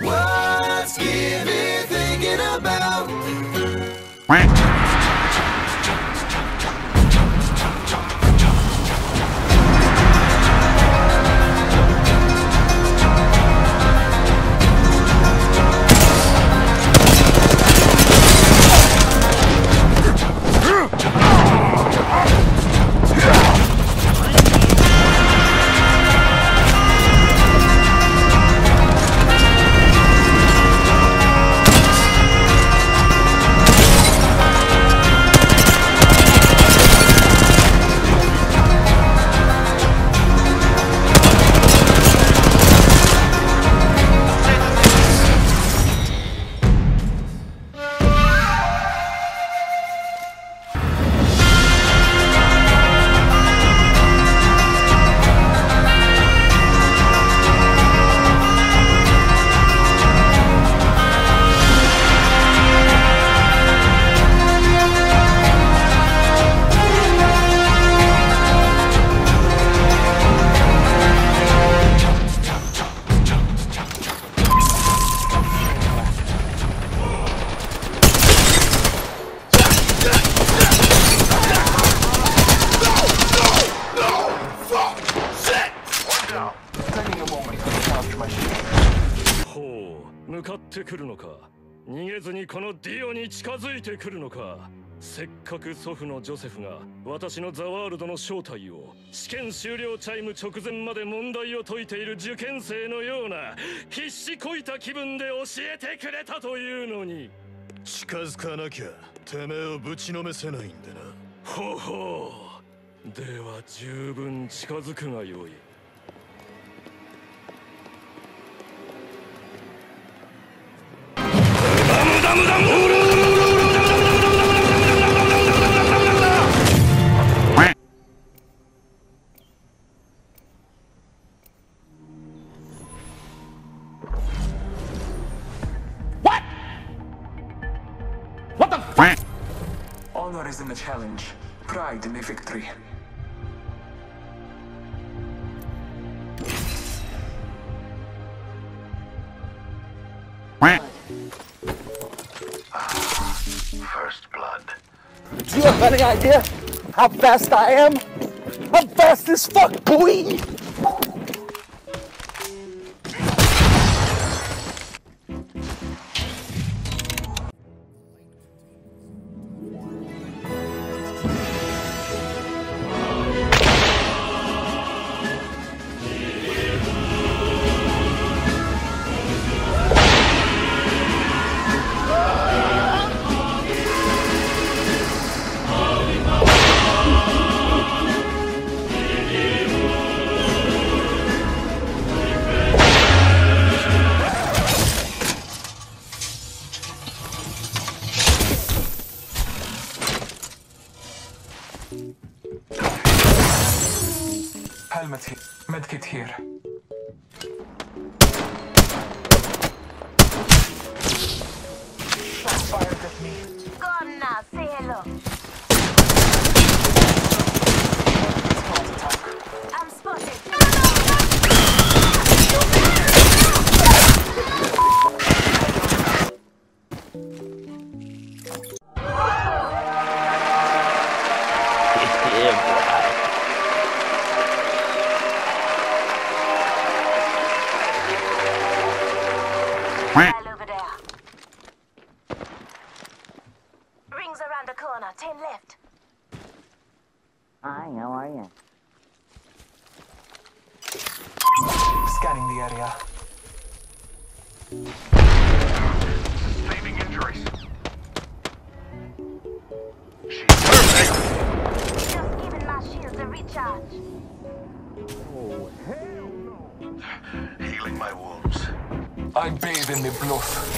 What's ほう向かってくるのか。逃げずにこのディオに近づいてくるのか。せっかく祖父のジョセフが私のザワールドの正体を試験終了チャイム直前まで問題を解いている受験生のような必死こいた気分で教えてくれたというのに。近づかなきゃてめえをぶちのめせないんでな。ほうほう。では十分近づくがよい What? What the Honor is in the challenge, pride in the victory. Quack. First blood. Do you have any idea how fast I am? I'm fast as fuck, boy! Here. Shots fired at me. Gone now, say hello. In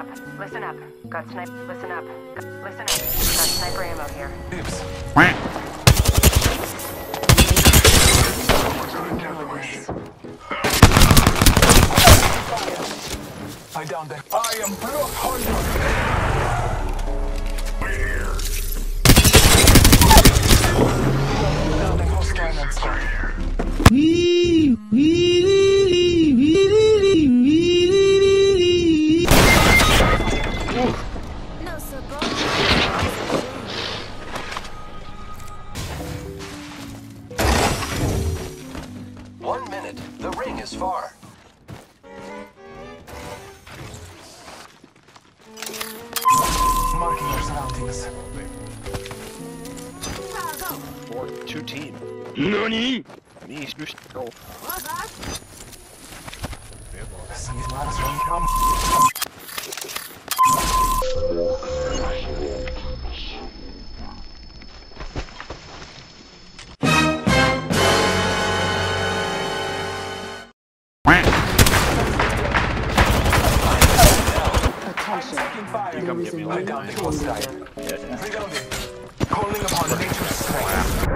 Up. Listen up. Got snipe. Listen up. Got- listen up. Got sniper ammo here. Dibs. I downed them. I am blood hunter. Marking your surroundings. Or two team. NANI? Mis just go. Some of Mara's come. Taking fire. I downed the hostile. Reloading. Calling upon nature's strength.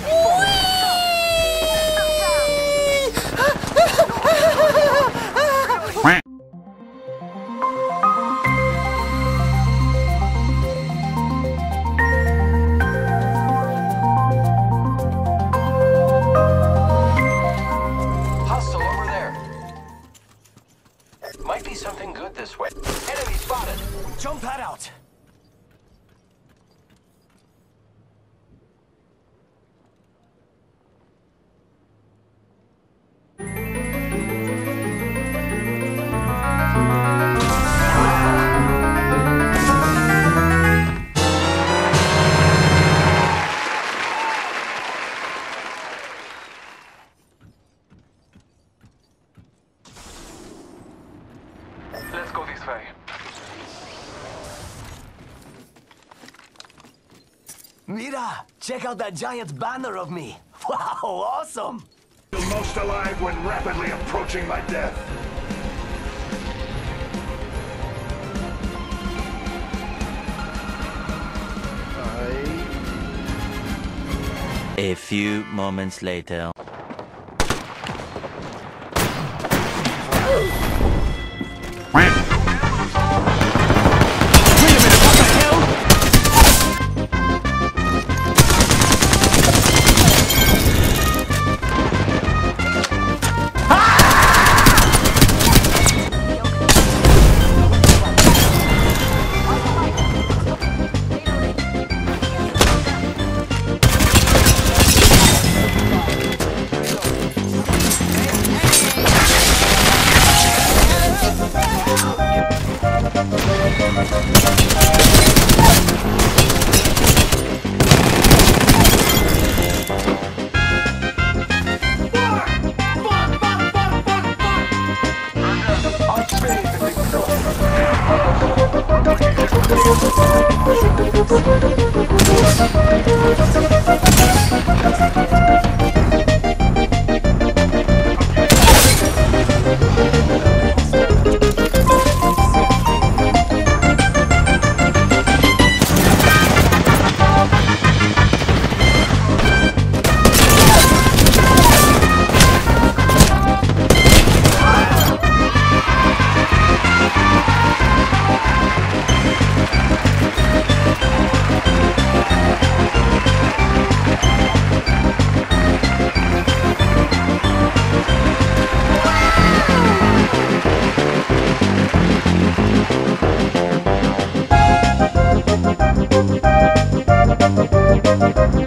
Hostile check out that giant banner of me. Wow, awesome. Most alive when rapidly approaching my death. A few moments later. I bathe Thank